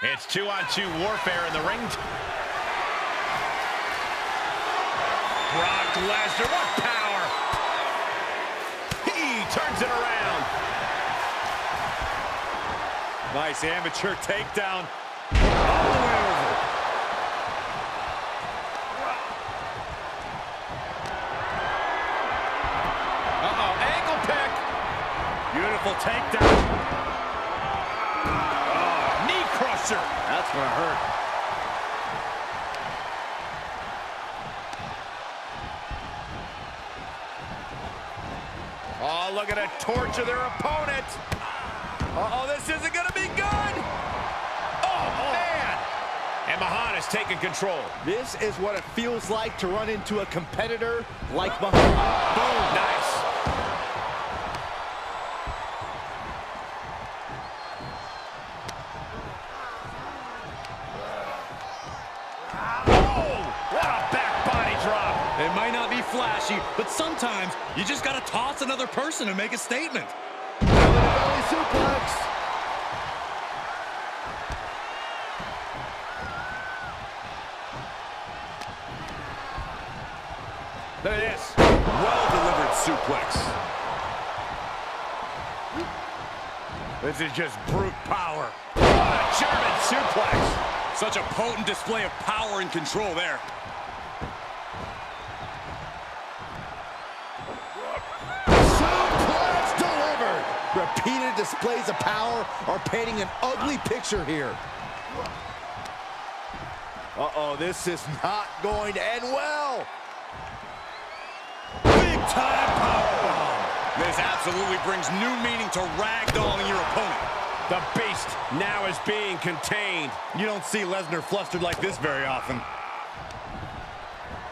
It's two-on-two 2 warfare in the ring. Brock Lesnar, what power! He turns it around. Nice amateur takedown. All the way over. Uh-oh, ankle pick. Beautiful takedown. That's gonna hurt. Oh, look at it torture their opponent. Uh-oh, this isn't gonna be good. Oh, man. And Mahaan has taken control. This is what it feels like to run into a competitor like Mahaan. Boom, nice. Sometimes you just got to toss another person and make a statement. Belly suplex. Look at this. Well-delivered suplex. This is just brute power. What a German suplex. Such a potent display of power and control there. Repeated displays of power are painting an ugly picture here. Uh-oh, this is not going to end well. Big time powerbomb. This absolutely brings new meaning to ragdolling your opponent. The beast now is being contained. You don't see Lesnar flustered like this very often.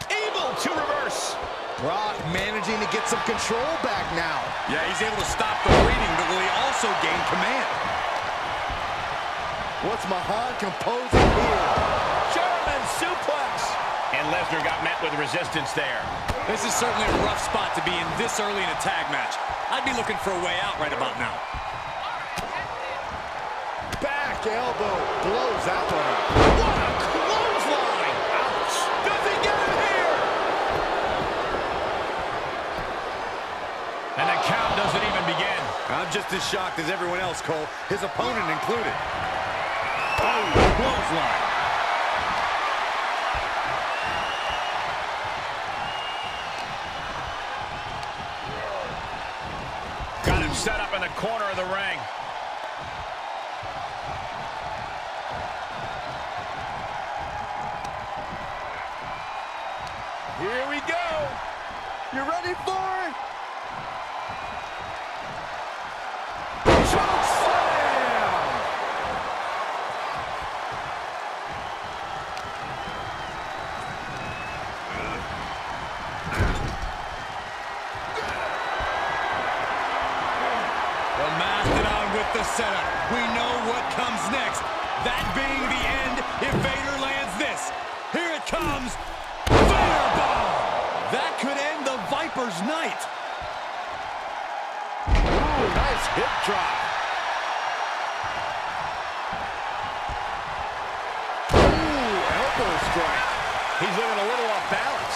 Able to reverse. Brock managing to get some control back now. Yeah, he's able to stop the bleeding, but will he also gain command? What's Mahaan composing here? German suplex. And Lesnar got met with resistance there. This is certainly a rough spot to be in this early in a tag match. I'd be looking for a way out right about now. Back elbow blows that one up. What a clothesline. Ouch. Does he get him here? And the count doesn't even begin. I'm just as shocked as everyone else, Cole, his opponent included. Oh, clothesline. Got him set up in the corner of the ring. Here we go. You ready for it? With the setup. We know what comes next. That being the end if Vader lands this. Here it comes. Bomb. That could end the Viper's night. Ooh, nice hip drop. Ooh, elbow strike. He's looking a little off balance.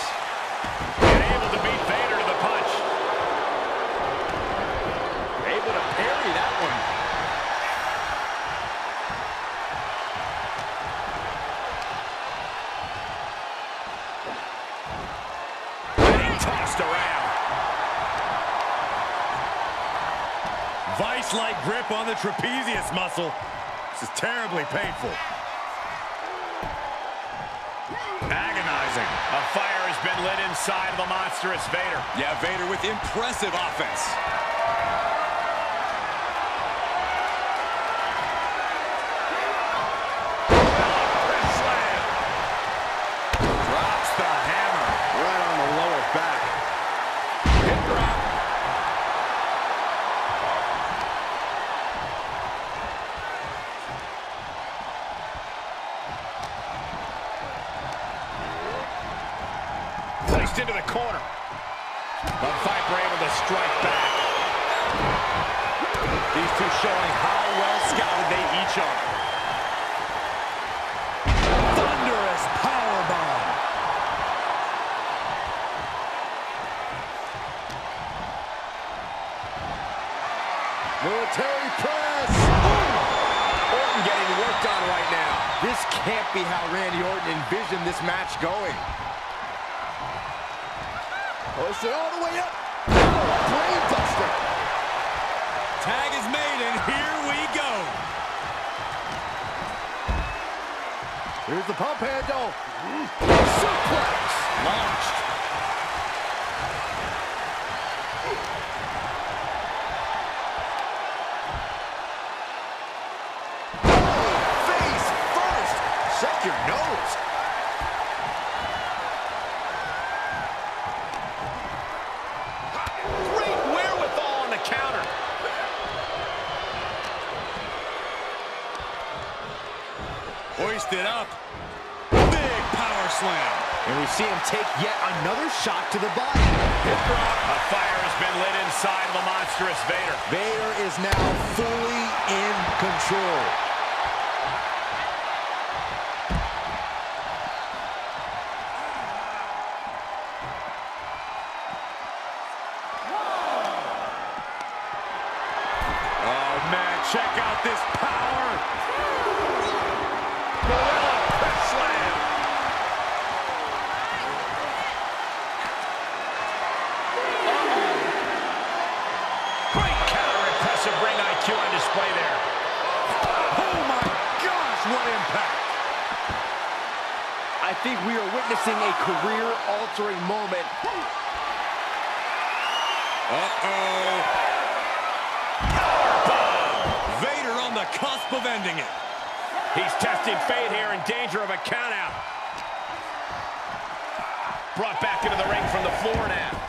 Vice-like grip on the trapezius muscle. This is terribly painful. Agonizing. A fire has been lit inside of the monstrous Vader. Yeah, Vader with impressive offense. showing how well scouted they each are. Thunderous powerbomb. Military press. Ooh. Orton getting worked on right now. This can't be how Randy Orton envisioned this match going. Push it all the way up. Oh, brain duster. Tag is made, and here we go. Here's the pump handle. Suplex. Launched. Face first. Check your nose. Great wherewithal on the counter. Hoisted up. Big power slam. And we see him take yet another shot to the body. A fire has been lit inside of the monstrous Vader. Vader is now fully in control. Oh, man, check out this power. Impact. I think we are witnessing a career-altering moment. Uh-oh. Vader on the cusp of ending it. He's testing fate here in danger of a countout. Brought back into the ring from the floor now.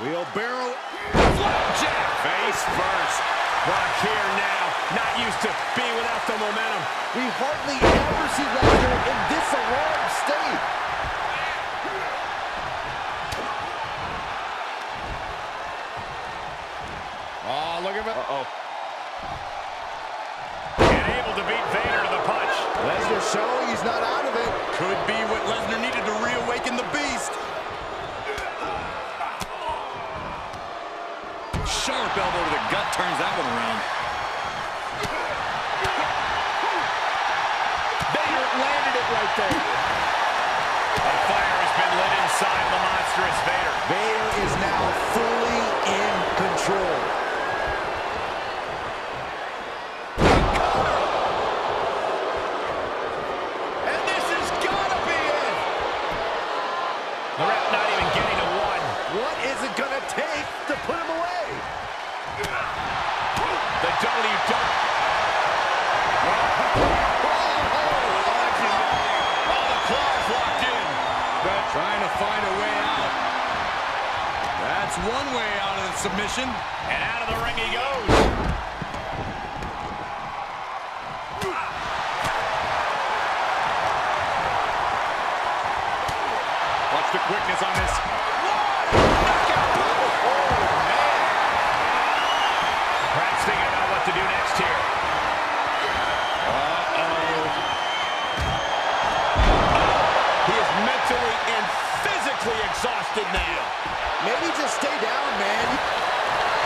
Wheelbarrow. Flapjack. Face first. Brock here now. Not used to being without the momentum. We hardly ever see Lesnar in this alarmed state. Oh, look at it. Uh-oh. And able to beat Vader to the punch. Lesnar showing he's not out of it. Could be what Lesnar needed to reawaken the beast. Sharp elbow to the gut turns that one around. Vader landed it right there. A fire has been lit inside the monstrous Vader. Vader is now fully in control. And this has got to be it. The ref not even getting to one. What is it going to take to put him away? The don't you don't. Oh, the claws locked in. Trying to find a way out. That's one way out of the submission. And out of the ring he goes. Watch the quickness on this. To do next here. Uh-oh. He is mentally and physically exhausted now. Maybe just stay down, man.